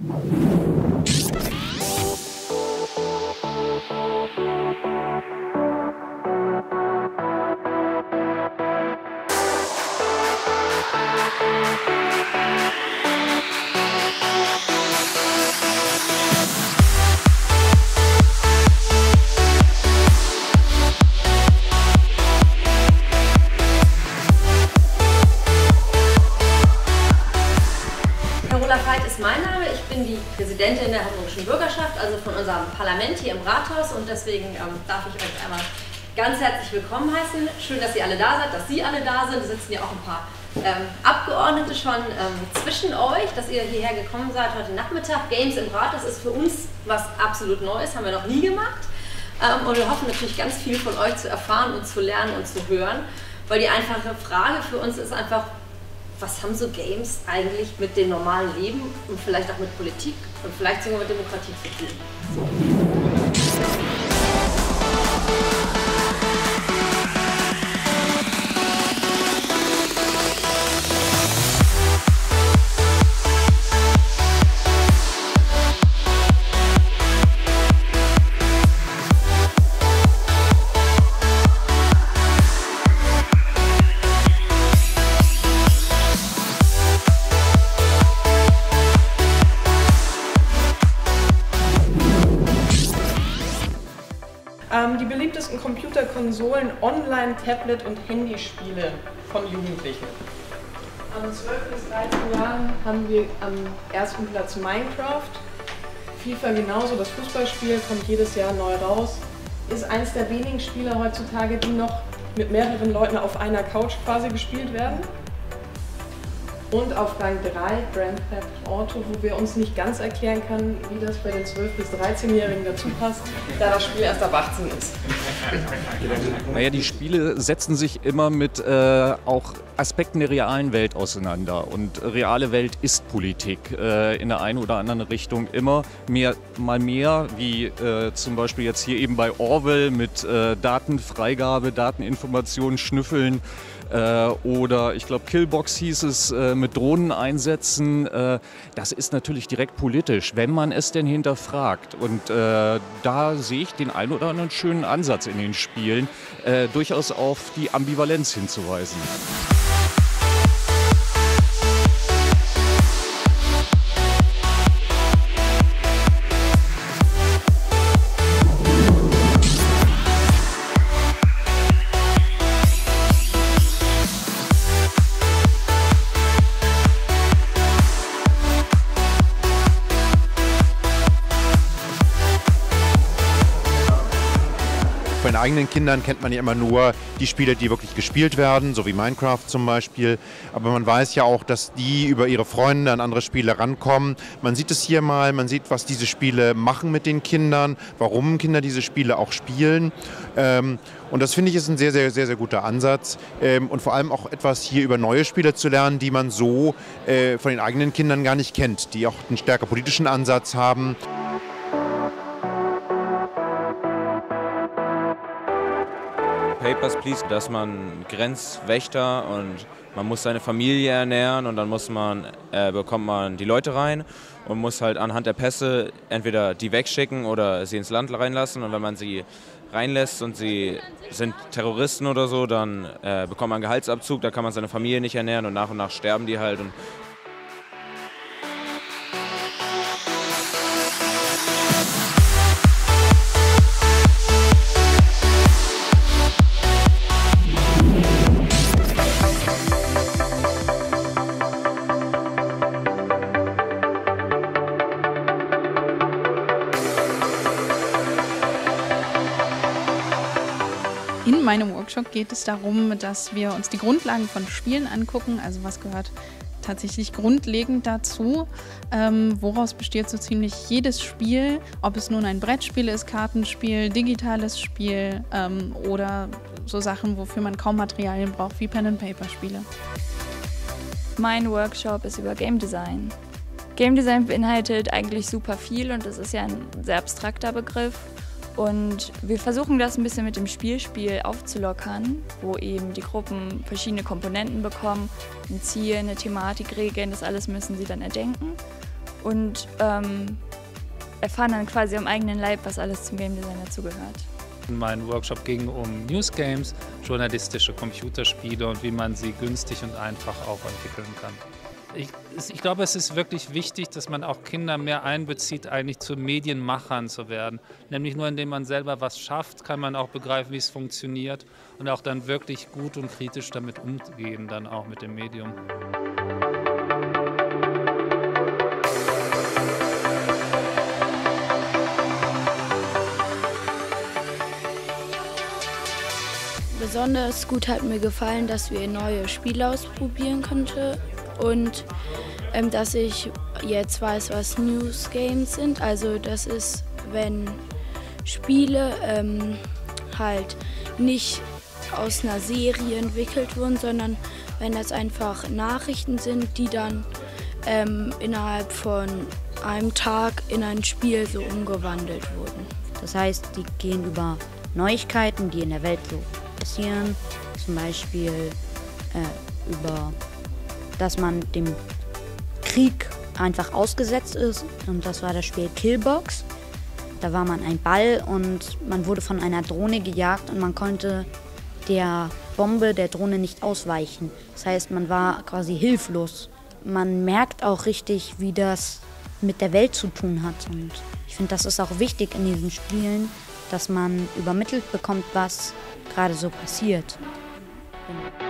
you ist mein Name. Ich bin die Präsidentin der hamburgischen Bürgerschaft, also von unserem Parlament hier im Rathaus. Und deswegen ähm, darf ich euch einmal ganz herzlich willkommen heißen. Schön, dass ihr alle da seid, dass Sie alle da sind. Es sitzen ja auch ein paar ähm, Abgeordnete schon ähm, zwischen euch, dass ihr hierher gekommen seid heute Nachmittag. Games im Rathaus ist für uns was absolut Neues, haben wir noch nie gemacht. Ähm, und wir hoffen natürlich ganz viel von euch zu erfahren und zu lernen und zu hören. Weil die einfache Frage für uns ist einfach, was haben so Games eigentlich mit dem normalen Leben und vielleicht auch mit Politik und vielleicht sogar mit Demokratie zu tun? Ähm, die beliebtesten Computerkonsolen, Online-, Tablet- und Handyspiele von Jugendlichen. An 12 bis 13 Jahren haben wir am ersten Platz Minecraft. FIFA genauso, das Fußballspiel kommt jedes Jahr neu raus. Ist eins der wenigen Spiele heutzutage, die noch mit mehreren Leuten auf einer Couch quasi gespielt werden. Und auf Rang 3 Grand Theft Auto, wo wir uns nicht ganz erklären können, wie das bei den 12- bis 13-Jährigen dazu passt, da das Spiel erst ab 18 ist. Naja, die Spiele setzen sich immer mit äh, auch Aspekten der realen Welt auseinander. Und reale Welt ist Politik äh, in der einen oder anderen Richtung immer mehr, mal mehr, wie äh, zum Beispiel jetzt hier eben bei Orwell mit äh, Datenfreigabe, Dateninformation, Schnüffeln äh, oder ich glaube Killbox hieß es äh, mit Drohnen einsetzen. Äh, das ist natürlich direkt politisch, wenn man es denn hinterfragt. Und äh, da sehe ich den einen oder anderen schönen Ansatz in den Spielen, äh, durchaus auf die Ambivalenz hinzuweisen. Den eigenen Kindern kennt man ja immer nur die Spiele, die wirklich gespielt werden, so wie Minecraft zum Beispiel. Aber man weiß ja auch, dass die über ihre Freunde an andere Spiele rankommen. Man sieht es hier mal, man sieht, was diese Spiele machen mit den Kindern, warum Kinder diese Spiele auch spielen. Ähm, und das finde ich ist ein sehr, sehr, sehr, sehr guter Ansatz. Ähm, und vor allem auch etwas hier über neue Spiele zu lernen, die man so äh, von den eigenen Kindern gar nicht kennt, die auch einen stärker politischen Ansatz haben. Papers, Please, dass man Grenzwächter und man muss seine Familie ernähren und dann muss man, äh, bekommt man die Leute rein und muss halt anhand der Pässe entweder die wegschicken oder sie ins Land reinlassen. Und wenn man sie reinlässt und sie sind Terroristen oder so, dann äh, bekommt man einen Gehaltsabzug, da kann man seine Familie nicht ernähren und nach und nach sterben die halt. Und In meinem Workshop geht es darum, dass wir uns die Grundlagen von Spielen angucken, also was gehört tatsächlich grundlegend dazu, ähm, woraus besteht so ziemlich jedes Spiel, ob es nun ein Brettspiel ist, Kartenspiel, digitales Spiel ähm, oder so Sachen, wofür man kaum Materialien braucht, wie Pen-and-Paper-Spiele. Mein Workshop ist über Game Design. Game Design beinhaltet eigentlich super viel und das ist ja ein sehr abstrakter Begriff. Und wir versuchen das ein bisschen mit dem Spielspiel aufzulockern, wo eben die Gruppen verschiedene Komponenten bekommen, ein Ziel, eine Thematik, Regeln, das alles müssen sie dann erdenken. und ähm, erfahren dann quasi am eigenen Leib, was alles zum Game Design dazugehört. Mein Workshop ging um News Games, journalistische Computerspiele und wie man sie günstig und einfach auch entwickeln kann. Ich, ich, glaube, es ist wirklich wichtig, dass man auch Kinder mehr einbezieht, eigentlich zu Medienmachern zu werden. Nämlich nur indem man selber was schafft, kann man auch begreifen, wie es funktioniert und auch dann wirklich gut und kritisch damit umgehen, dann auch mit dem Medium. Besonders gut hat mir gefallen, dass wir neue Spiele ausprobieren konnten und ähm, dass ich jetzt weiß, was News Games sind. Also das ist, wenn Spiele ähm, halt nicht aus einer Serie entwickelt wurden, sondern wenn das einfach Nachrichten sind, die dann ähm, innerhalb von einem Tag in ein Spiel so umgewandelt wurden. Das heißt, die gehen über Neuigkeiten, die in der Welt so passieren, zum Beispiel äh, über, dass man dem Krieg einfach ausgesetzt ist und das war das Spiel Killbox. Da war man ein Ball und man wurde von einer Drohne gejagt und man konnte der Bombe der Drohne nicht ausweichen. Das heißt, man war quasi hilflos. Man merkt auch richtig, wie das mit der Welt zu tun hat. Und ich finde, das ist auch wichtig in diesen Spielen, dass man übermittelt bekommt, was gerade so passiert. Genau.